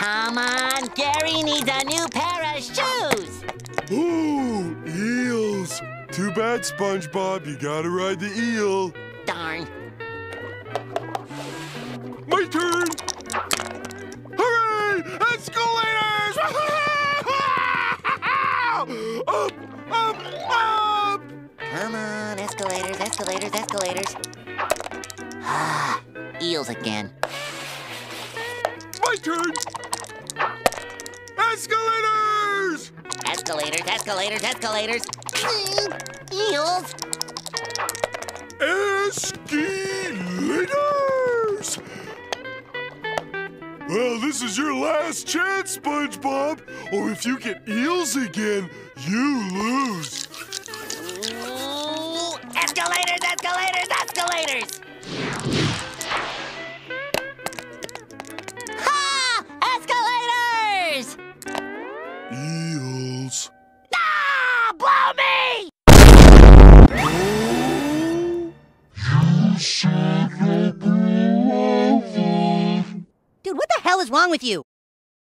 Come on, Gary needs a new pair of shoes. Ooh, eels. Too bad, SpongeBob. You gotta ride the eel. Darn. My turn. Hooray! Escalators! up, up, up! Come on, escalators, escalators, escalators. Ah, eels again. My turn. Escalators! Escalators, escalators, escalators. Eels. Escalators! Well, this is your last chance, SpongeBob. Or if you get eels again, you lose. Eels. Ah! Blow me! Dude, what the hell is wrong with you?